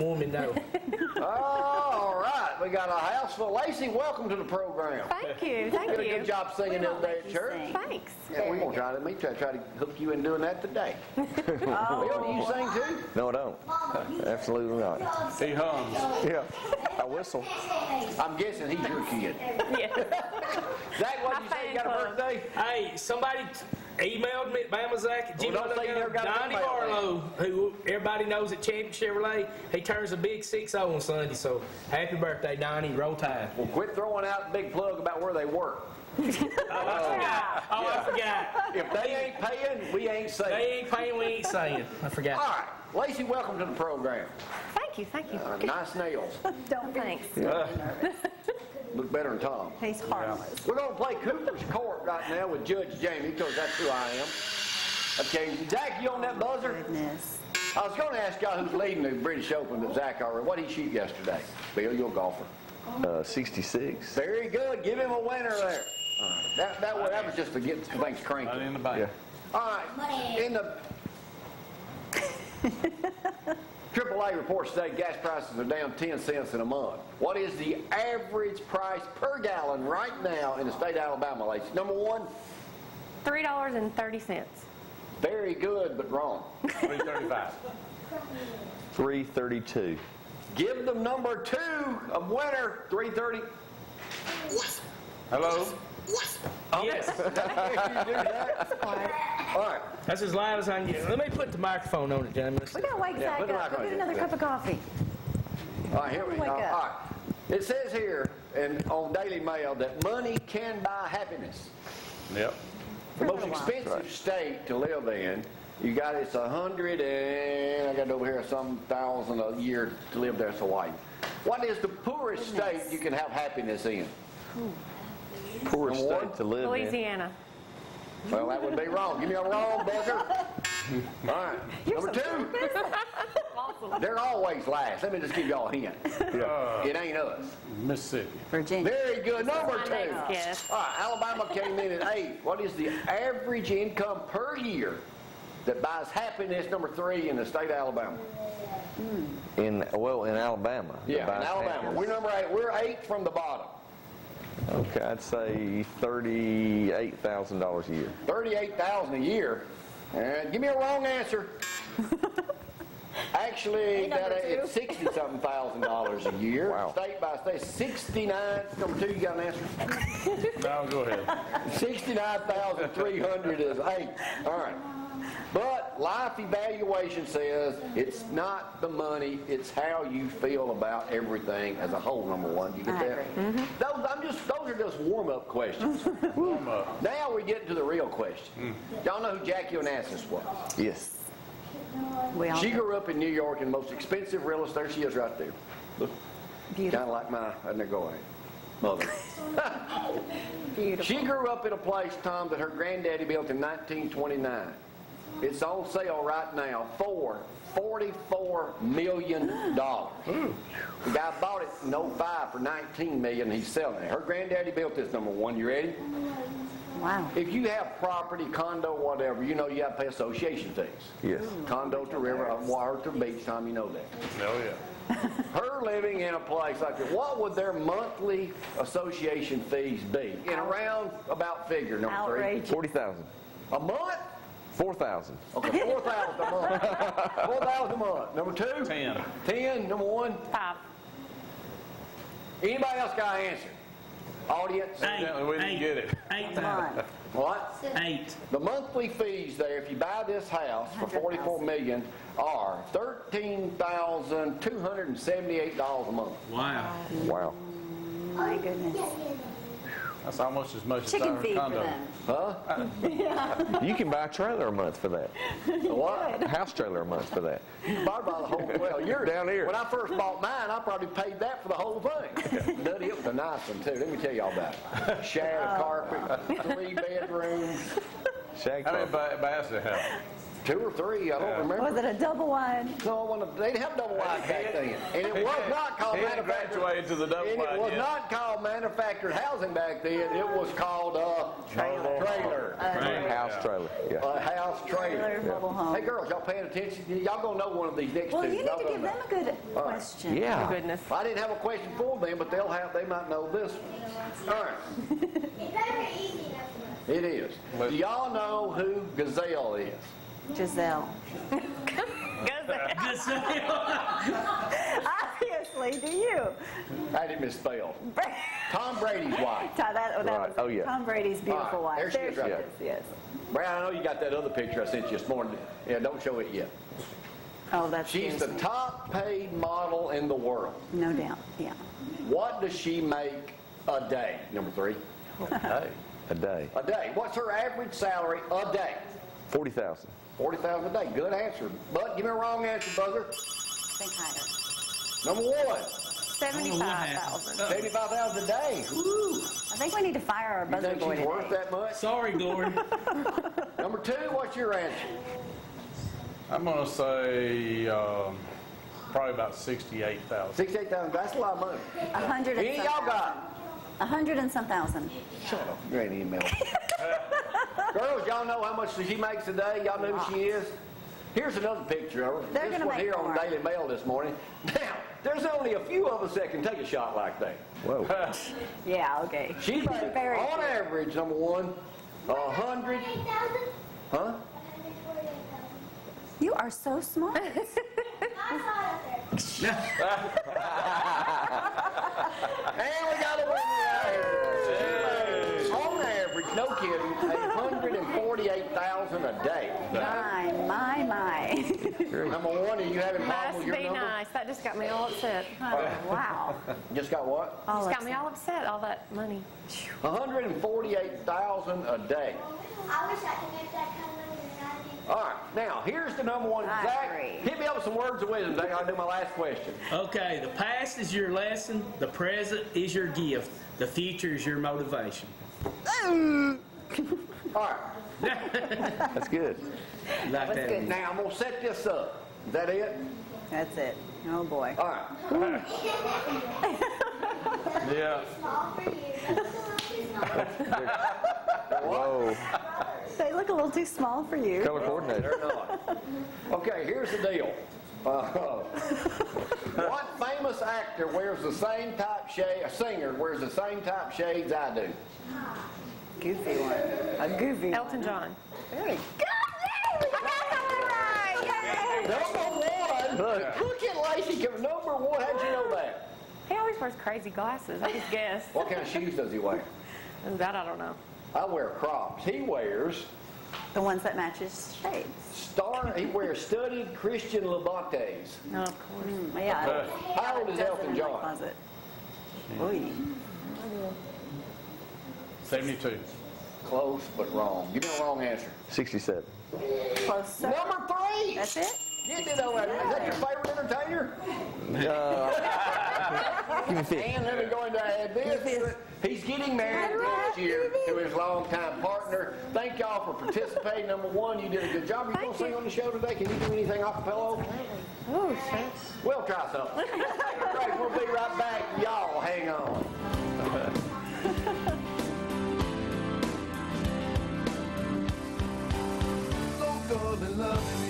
woman know. Oh, all right. We got a house full. Lacy, welcome to the program. Thank you, thank you. Did a good job singing the other day at church. Thanks. Yeah, we're gonna try to, me try, try to hook you in doing that today. Oh. Bill, do you sing too? No, I don't. Absolutely not. He hums. Yeah, I whistle. I'm guessing he's your kid. Yes. Zack, what did you say? You got a birthday? hey, somebody emailed me at Bama Zack at Well, don't say you never got an Donnie email, Barlow, who everybody knows at Champion Chevrolet. He turns a big 6-0 on Sunday, so happy birthday, Donnie. Roll Tide. Well, quit throwing out a big plug about where they work. Oh, I forgot. Oh, I forgot. If they ain't paying, we ain't saying. They ain't paying, we ain't saying. I All forgot. right, Lacy, welcome to the program. Thank you, thank you. Uh, nice nails. Don't thanks. Look better than Tom. He's harmless. We're going to play Cooper's Court right now with Judge Jamie because that's who I am. Okay, Zack, you on that buzzer? Goodness. I was going to ask y'all who's leading the British Open, but Zack already. What did he shoot yesterday? Bill, you're a golfer. Uh, 66. Very good. Give him a winner there. All right. That, that, was- that was just to get things cranky. Not in the bank. Yeah. All right. In the AAA reports today, gas prices are down 10 cents in a month. What is the average price per gallon right now in the state of Alabama, Lacy? Number one, $3.30. very good, but wrong. 335. 332. Give them number two of winner, 330. Hello? Oh, yes. You do that? All right. That's as loud as I can get. Let me put the microphone on it, gentlemen. We gotta wake Yeah, Zack up. Go get another Yeah. cup of coffee. All right, here we go. Wake All up. right. It says here and on Daily Mail that money can buy happiness. Yep. The most little while. expensive state to live in, you got it's a hundred and I got over here some thousand a year to live there. It's Hawaii. What is the poorest state you can have happiness in? Poorest Number state to live in. Louisiana. Well, that would be wrong. Give me a wrong buzzer. All right. Number two. They're always last. Let me just give y'all a hint. Uh, It ain't us. Mississippi. Virginia. Very good. Number two. All right, Alabama came in at eight. What is the average income per year that buys happiness? Number three in the state of Alabama. In, well, in Alabama. Yeah, in Alabama. happiness. We're number eight. We're eight from the bottom. Okay, I'd say $38,000 a year. Thirty-eight thousand a year. And give me a wrong answer. Actually, that it's sixty-something thousand dollars a year. Wow. State by state, sixty-nine. Number two, you got an answer? No, go ahead. Sixty-nine thousand three hundred is eight. All right. But life evaluation says it's not the money, it's how you feel about everything as a whole, number one. You get I that? agree. Mm-hmm. Those, I'm just, those are just warm-up questions. Warm up. now we get to the real question. Mm. Y'all know who Jackie Onassis was? Yes. We all She grew up in New York in the most expensive real estate. There she is right there. Look, kind of like my, and mother. Beautiful. She grew up in a place, Tom, that her granddaddy built in 1929. It's on sale right now for $44 million. The guy bought it in 05 for 19 million. He's selling it. Her granddaddy built this, number one. You ready? Wow. If you have property, condo, whatever, you know you have to pay association fees. Yes. Condo to river, uh, water to beach, Tom, you know that. Oh, yeah. Her living in a place like that, what would their monthly association fees be? In around about figure, number three. Outrageous. 40000 A month? 4000 Okay, four thousand a month. Four thousand a month. Number two? Ten. Ten, number one. Five. Anybody else got an answer? Audience? Evidently, we didn't get it. Eight Come thousand. What? Eight. The monthly fees there, if you buy this house for forty-four million, are thirteen thousand two hundred and seventy-eight dollars a month. Wow. Wow. My goodness. That's almost as much as Chicken our feed for condo. them. Huh? You can buy a trailer a month for that. What? A house trailer a month for that. You buy by the whole, well, you're. Down here. When I first bought mine, I probably paid that for the whole thing. Duddy, it was a nice one too. Let me tell y'all about it. Shag oh. carpet, three bedrooms, Shag How many carpet. ba- baths they have? Two or three, I don't Yeah. remember. Was it a double wide? No, one of- they didn't have double wide back then. And it was not called He manufactured. graduated to the double And wide it was yet. not called manufactured housing back then. It was called uh, Trailer. trailer. Right. House trailer. Yeah. A house Trailer, trailer. mobile home. Hey girls, y'all paying attention? Y'all gonna know one of these next Well, two. you need Y'all to give know. them a good All right. question. Oh, Yeah. goodness. I didn't have a question for them, but they'll have, they might know this one. All right, It's never easy enough for us. it is. Do y'all know who Gazelle is? Gisele. Gazelle. Obviously, do you? I didn't misspell. Tom Brady's wife. That, oh, that Right. was Oh, yeah. Tom Brady's beautiful All right. wife. There she is right is, yes. Brad, I know you got that other picture I sent you this morning. Yeah, don't show it yet. Oh, that's She's the top paid model in the world. No doubt, yeah. What does she make a day? Number three. Hey, a day. A day. What's her average salary a day? 40,000. 40,000 a day. Good answer. But give me a wrong answer, buzzer. Think higher. Number one, 75,000. 75,000 a day. Woo. I think we need to fire our You buzzer think boy she's worth that much? Sorry, Glory. Number two, what's your answer? I'm gonna say, um, probably about 68,000. 68,000. That's a lot of money. A hundred and Any some y'all got? A hundred and some thousand. Shut up. You ain't email. Girls, y'all know how much she makes a day? Y'all know who she is? Here's another picture of her. They're this one make here on more. Daily Mail this morning. Now, there's only a few of us that can take a shot like that. Whoa. Yeah, okay. She makes, Very on true. average, number one, a hundred, huh? You are so smart. I saw it there. And we got a winner right here. She makes, On average, no kidding, a hundred and forty-eight thousand a day. My, my, my. Number one, are you having Must problems with your be number? nice. That just got me all upset. Oh, wow. Just got what? All Just got me all upset, all that money. Hundred and forty-eight thousand a day. I wish I could make that kind of money when I did. All right, now, here's the number one. I Zack, agree. hit me up with some words of wisdom, Zack. I'll do my last question. Okay, the past is your lesson, the present is your gift, the future is your motivation. All right, That's good. Like that. good. now I'm gonna set this up. Is that it? That's it. Oh, boy. All right. Yeah. Small for you. It's small. Whoa. They look a little too small for you. Color coordinator. They're not. Okay, here's the deal. Uh, what famous actor wears the same type shade, a singer wears the same type shades I do? Goofy one. A goofy Elton one. John. Very good. Yay! We got that one right. Number one. Look. Look at Lacy. come- Number one. How'd you know that? He always wears crazy glasses. I just guessed. What kind of shoes does he wear? That I don't know. I wear Crocs. He wears The ones that match his shades. star. He wears studied Christian Louboutins. No, of course. Mm, yeah. How old is Elton John? closet. Oy. 72. Close, but wrong. Give me a wrong answer. 67. Plus seven. Number three! That's it? You did all Is that your favorite entertainer? Uh, give me. And then we're going to add this. He's getting married next year to his longtime partner. Thank y'all for participating. Number one, you did a good job. Are you going to sing on the show today? Can you do anything a cappella? Oh, thanks. We'll try something. Great. We'll be right back. Y'all, hang on. golden love